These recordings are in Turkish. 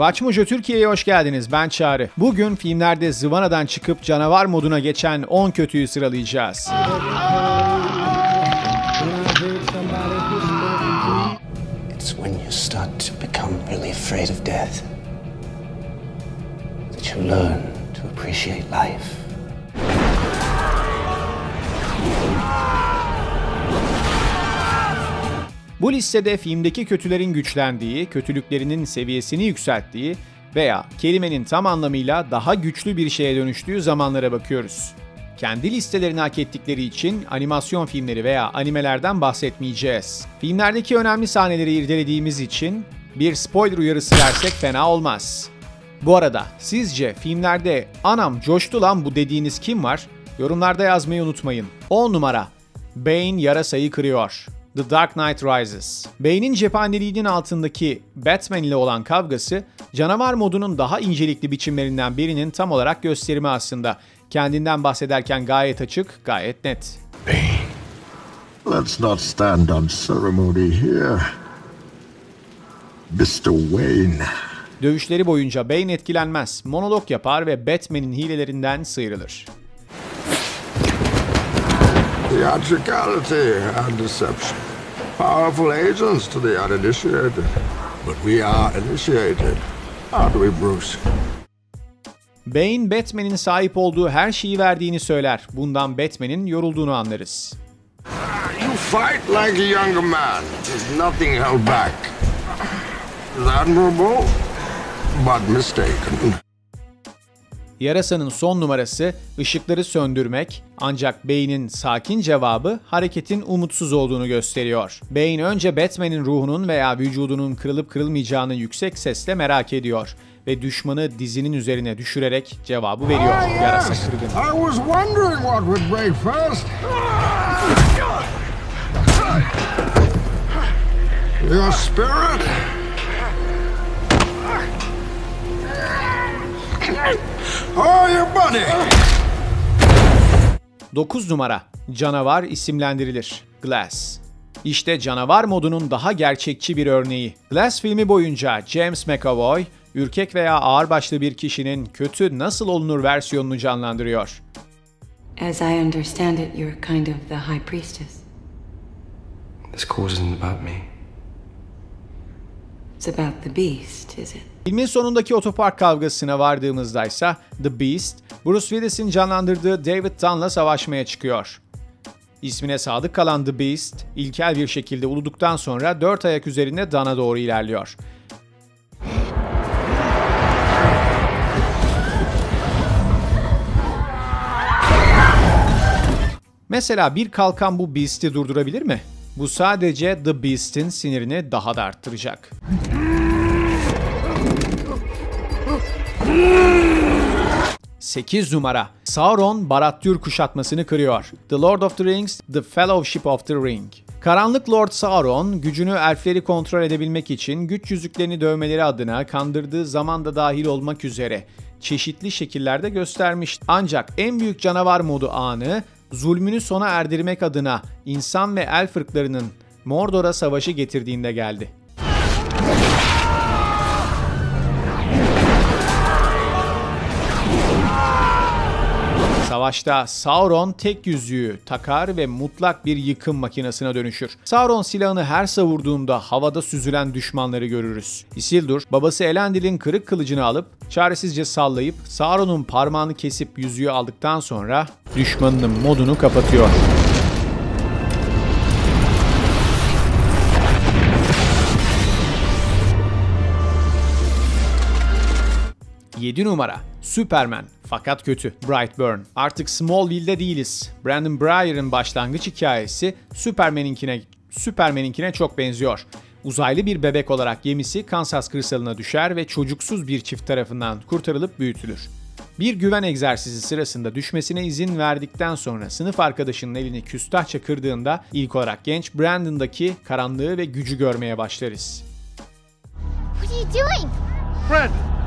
Watch Türkiye'ye hoş geldiniz. Ben Çağrı. Bugün filmlerde zıvanadan çıkıp canavar moduna geçen 10 kötüyü sıralayacağız. It's when you start to become really afraid of death that you learn to appreciate life. Bu listede filmdeki kötülerin güçlendiği, kötülüklerinin seviyesini yükselttiği veya kelimenin tam anlamıyla daha güçlü bir şeye dönüştüğü zamanlara bakıyoruz. Kendi listelerini hak ettikleri için animasyon filmleri veya animelerden bahsetmeyeceğiz. Filmlerdeki önemli sahneleri irdelediğimiz için bir spoiler uyarısı versek fena olmaz. Bu arada sizce filmlerde anam coştu lan bu dediğiniz kim var? Yorumlarda yazmayı unutmayın. 10 numara Bane yarasayı kırıyor. The Dark Knight Rises. Bane'in cephaneliğinin altındaki Batman ile olan kavgası, canavar modunun daha incelikli biçimlerinden birinin tam olarak gösterimi aslında. Kendinden bahsederken gayet açık, gayet net. Bane, let's not stand on ceremony here. Mr. Wayne. Dövüşleri boyunca Bane etkilenmez, monolog yapar ve Batman'in hilelerinden sıyrılır. Theatricality and deception. Powerful agents to the uninitiated. But we are initiated. Aren't we Bruce? Bane, Batman'in sahip olduğu her şeyi verdiğini söyler. Bundan Batman'in yorulduğunu anlarız. You fight like a younger man. There's nothing held back. Admirable, but mistaken. Yarasa'nın son numarası ışıkları söndürmek ancak Bane'in sakin cevabı hareketin umutsuz olduğunu gösteriyor. Bane önce Batman'in ruhunun veya vücudunun kırılıp kırılmayacağını yüksek sesle merak ediyor ve düşmanı dizinin üzerine düşürerek cevabı veriyor. Ah, Yarasa kırgın. I was wondering what would break first. Your spirit? Oh, your buddy. 9 numara Canavar isimlendirilir. Glass. İşte canavar modunun daha gerçekçi bir örneği. Glass filmi boyunca James McAvoy, ürkek veya ağırbaşlı bir kişinin kötü nasıl olunur versiyonunu canlandırıyor. As I understand it, you're kind of the high priestess. This cause isn't about me. It's about the beast, is it? Filmin sonundaki otopark kavgasına vardığımızda ise The Beast, Bruce Willis'in canlandırdığı David Dunn'la savaşmaya çıkıyor. İsmine sadık kalan The Beast, ilkel bir şekilde uluduktan sonra dört ayak üzerinde Dunn'a doğru ilerliyor. Mesela bir kalkan bu Beast'i durdurabilir mi? Bu sadece The Beast'in sinirini daha da arttıracak. 8 numara Sauron Barad-dûr kuşatmasını kırıyor. The Lord of the Rings, The Fellowship of the Ring. Karanlık Lord Sauron, gücünü elfleri kontrol edebilmek için güç yüzüklerini dövmeleri adına kandırdığı zamanda dahil olmak üzere çeşitli şekillerde göstermiş. Ancak en büyük canavar modu anı, zulmünü sona erdirmek adına insan ve elf ırklarının Mordor'a savaşı getirdiğinde geldi. Savaşta Sauron tek yüzüğü takar ve mutlak bir yıkım makinesine dönüşür. Sauron silahını her savurduğunda havada süzülen düşmanları görürüz. Isildur, babası Elendil'in kırık kılıcını alıp çaresizce sallayıp Sauron'un parmağını kesip yüzüğü aldıktan sonra düşmanının modunu kapatıyor. 7 numara Superman fakat kötü Brightburn. Artık Smallville'de değiliz. Brandon Breyer'ın başlangıç hikayesi Superman'inkine Superman'inkine çok benziyor. Uzaylı bir bebek olarak gemisi Kansas kırsalına düşer ve çocuksuz bir çift tarafından kurtarılıp büyütülür. Bir güven egzersizi sırasında düşmesine izin verdikten sonra sınıf arkadaşının elini küstahça kırdığında ilk olarak genç Brandon'daki karanlığı ve gücü görmeye başlarız. What are you doing? Brandon!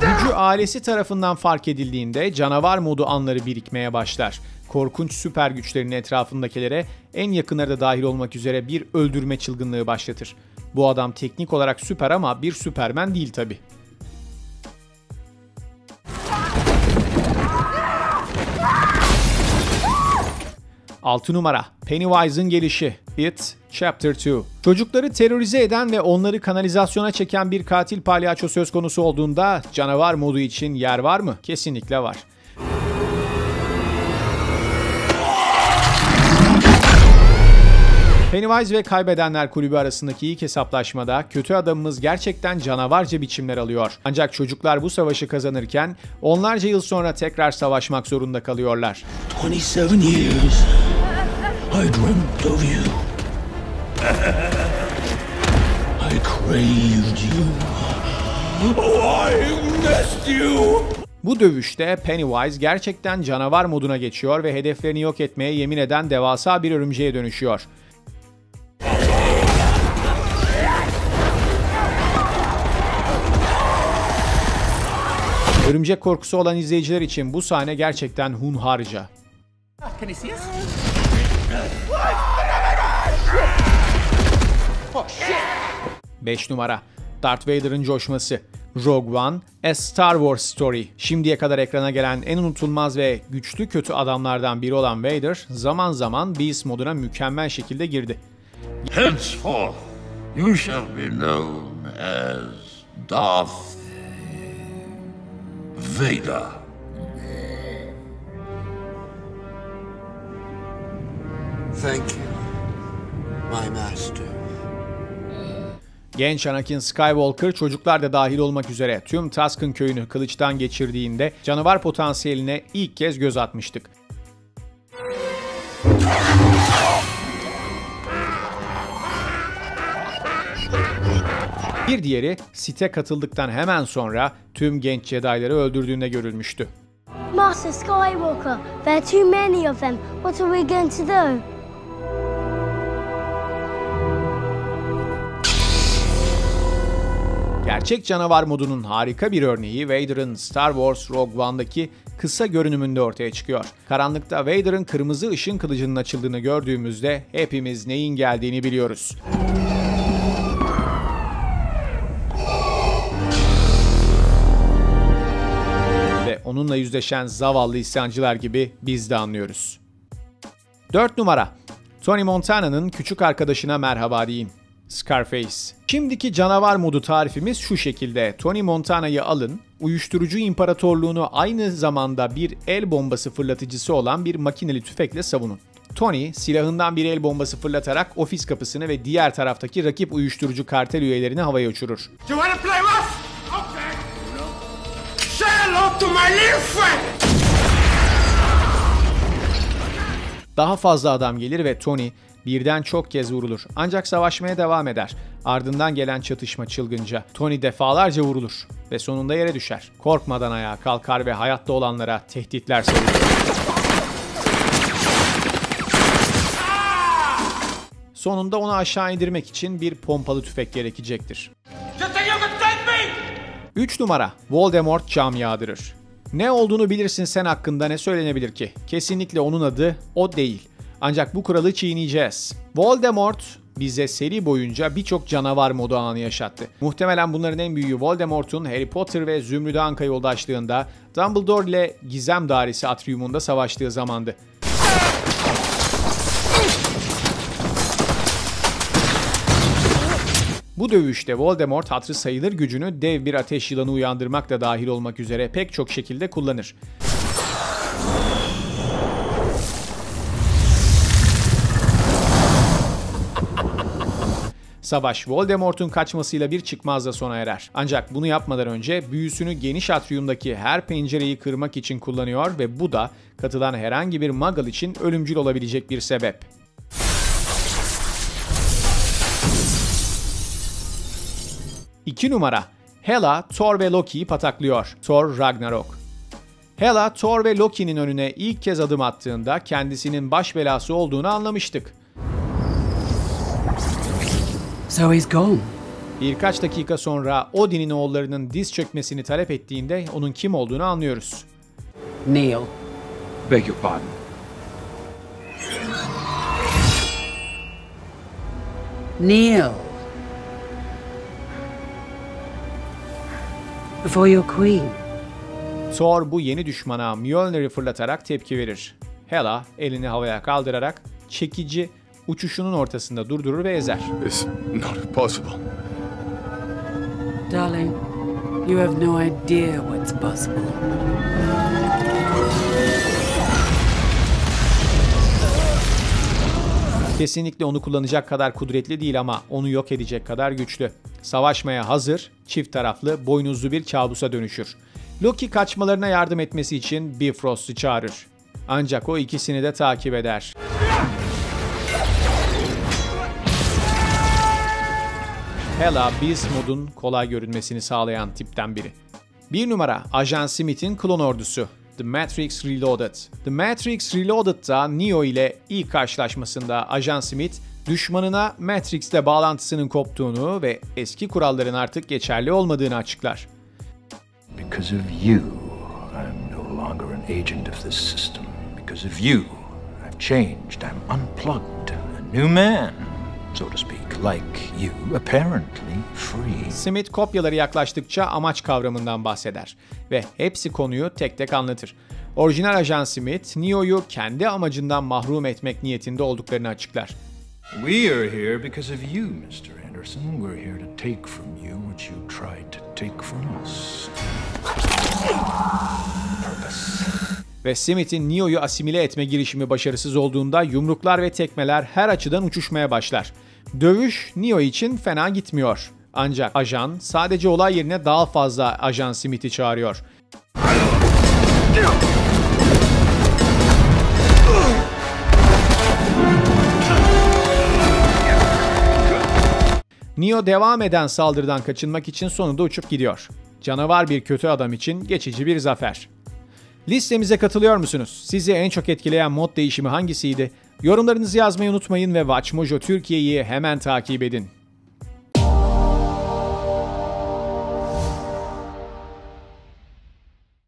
Gücü ailesi tarafından fark edildiğinde canavar modu anları birikmeye başlar. Korkunç süper güçlerin etrafındakilere en yakınları da dahil olmak üzere bir öldürme çılgınlığı başlatır. Bu adam teknik olarak süper ama bir süpermen değil tabi. 6 numara Pennywise'ın gelişi It Chapter 2 Çocukları terörize eden ve onları kanalizasyona çeken bir katil palyaço söz konusu olduğunda canavar modu için yer var mı? Kesinlikle var. Pennywise ve Kaybedenler Kulübü arasındaki ilk hesaplaşmada kötü adamımız gerçekten canavarca biçimler alıyor. Ancak çocuklar bu savaşı kazanırken onlarca yıl sonra tekrar savaşmak zorunda kalıyorlar. 27 years I dreamt of you. I craved you. Oh, I missed you. Bu dövüşte Pennywise gerçekten canavar moduna geçiyor ve hedeflerini yok etmeye yemin eden devasa bir örümceğe dönüşüyor. Örümcek korkusu olan izleyiciler için bu sahne gerçekten hunharca. 5 numara Darth Vader'ın coşması. Rogue One, A Star Wars Story. Şimdiye kadar ekrana gelen en unutulmaz ve güçlü kötü adamlardan biri olan Vader, zaman zaman Beast moduna mükemmel şekilde girdi. Henceforth, you shall be known as Darth Vader. Thank you, my master. Genç Anakin Skywalker çocuklar da dahil olmak üzere tüm Tusken köyünü kılıçtan geçirdiğinde canavar potansiyeline ilk kez göz atmıştık. Bir diğeri site katıldıktan hemen sonra tüm genç Jedi'ları öldürdüğünde görülmüştü. Master Skywalker, there are too many of them. What are we going to do? Gerçek canavar modunun harika bir örneği Vader'ın Star Wars Rogue One'daki kısa görünümünde ortaya çıkıyor. Karanlıkta Vader'ın kırmızı ışın kılıcının açıldığını gördüğümüzde hepimiz neyin geldiğini biliyoruz. onunla yüzleşen zavallı isyancılar gibi biz de anlıyoruz. 4 numara Tony Montana'nın küçük arkadaşına merhaba deyin. Scarface. Şimdiki canavar modu tarifimiz şu şekilde. Tony Montana'yı alın, uyuşturucu imparatorluğunu aynı zamanda bir el bombası fırlatıcısı olan bir makineli tüfekle savunun. Tony silahından bir el bombası fırlatarak ofis kapısını ve diğer taraftaki rakip uyuşturucu kartel üyelerini havaya uçurur. Daha fazla adam gelir ve Tony birden çok kez vurulur. Ancak savaşmaya devam eder. Ardından gelen çatışma çılgınca. Tony defalarca vurulur ve sonunda yere düşer. Korkmadan ayağa kalkar ve hayatta olanlara tehditler savurur. Sonunda onu aşağı indirmek için bir pompalı tüfek gerekecektir. 3 numara Voldemort cam yağdırır. Ne olduğunu bilirsin sen hakkında ne söylenebilir ki? Kesinlikle onun adı o değil. Ancak bu kuralı çiğneyeceğiz. Voldemort bize seri boyunca birçok canavar modu anı yaşattı. Muhtemelen bunların en büyüğü Voldemort'un Harry Potter ve Zümrüt Anka yoldaşlığında Dumbledore ile Gizem Dairesi Atrium'unda savaştığı zamandı. Bu dövüşte Voldemort hatırı sayılır gücünü dev bir ateş yılanı uyandırmak da dahil olmak üzere pek çok şekilde kullanır. Savaş Voldemort'un kaçmasıyla bir çıkmazla sona erer. Ancak bunu yapmadan önce büyüsünü geniş atriyumdaki her pencereyi kırmak için kullanıyor ve bu da katılan herhangi bir Muggle için ölümcül olabilecek bir sebep. 2 numara Hela, Thor ve Loki'yi pataklıyor. Thor Ragnarok. Hela, Thor ve Loki'nin önüne ilk kez adım attığında kendisinin baş belası olduğunu anlamıştık. So he's gone. Birkaç dakika sonra Odin'in oğullarının diz çökmesini talep ettiğinde onun kim olduğunu anlıyoruz. Neil. Beg your pardon. Kneel. Before your queen. Thor bu yeni düşmana Mjolnir'i fırlatarak tepki verir. Hela elini havaya kaldırarak çekici uçuşunun ortasında durdurur ve ezer. It's not possible. Darling, you have no idea what's possible. Kesinlikle onu kullanacak kadar kudretli değil ama onu yok edecek kadar güçlü. Savaşmaya hazır, çift taraflı, boynuzlu bir kabusa dönüşür. Loki kaçmalarına yardım etmesi için Bifrost'u çağırır. Ancak o ikisini de takip eder. Hela, Beast modun kolay görünmesini sağlayan tipten biri. Bir numara, Ajan Smith'in klon ordusu. The Matrix Reloaded. The Matrix Reloaded'da Neo ile ilk karşılaşmasında Ajan Smith, düşmanına Matrix'te bağlantısının koptuğunu ve eski kuralların artık geçerli olmadığını açıklar. Because of you, I'm no longer an agent of this system. Because of you, I've changed. I'm unplugged. A new man, so to speak. Like you, apparently free. Smith kopyaları yaklaştıkça amaç kavramından bahseder ve hepsi konuyu tek tek anlatır. Orijinal ajan Smith, Neo'yu kendi amacından mahrum etmek niyetinde olduklarını açıklar. We are here because of you, Mr. Anderson. We're here to take from you what you tried to take from us. Purpose. Ve Smith'in Neo'yu asimile etme girişimi başarısız olduğunda yumruklar ve tekmeler her açıdan uçuşmaya başlar. Dövüş Neo için fena gitmiyor. Ancak ajan sadece olay yerine daha fazla ajan Smith'i çağırıyor. Neo devam eden saldırıdan kaçınmak için sonunda uçup gidiyor. Canavar bir kötü adam için geçici bir zafer. Listemize katılıyor musunuz? Sizi en çok etkileyen mod değişimi hangisiydi? Yorumlarınızı yazmayı unutmayın ve Watch Mojo Türkiye'yi hemen takip edin.